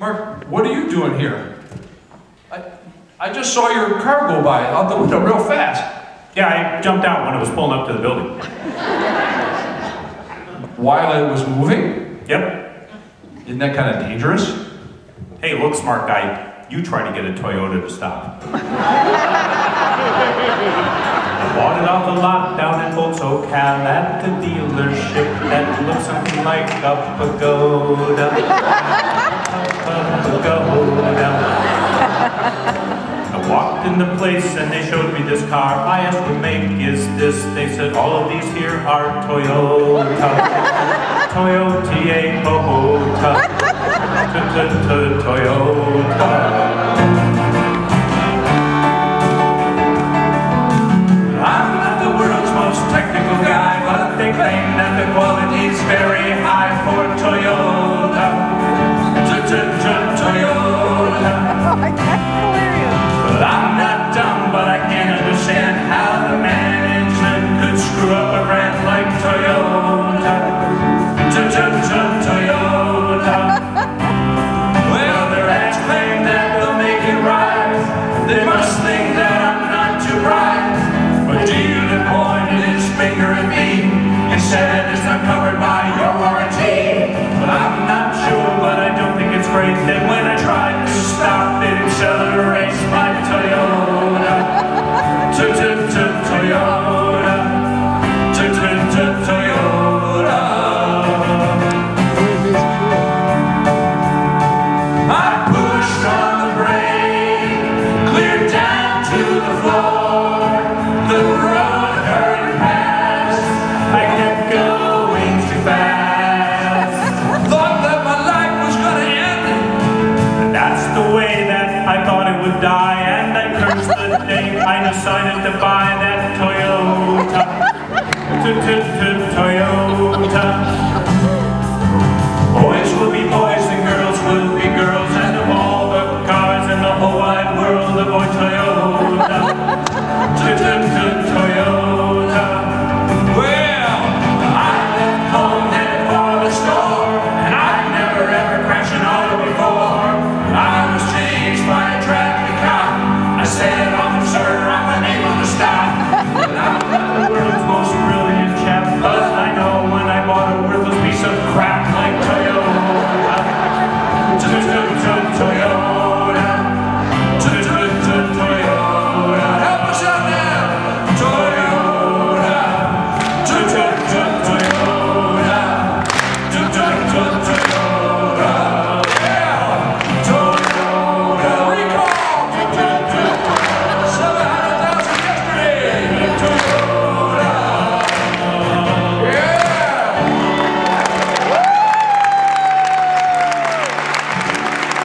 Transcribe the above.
Mark, what are you doing here? I, I just saw your car go by out the window real fast. Yeah, I jumped out when it was pulling up to the building. While it was moving? Yep. Isn't that kind of dangerous? Hey, look, smart guy. You try to get a Toyota to stop. I bought it off the lot down in Old SoCal at the dealership that looks something like a pagoda. I walked in the place and they showed me this car. I asked what make is this? They said all of these here are. Toyota, Toyota. Toyota. Great that when I tried to stop, die, and I curse the day I decided to buy that Toyota. T -t -t Toyota.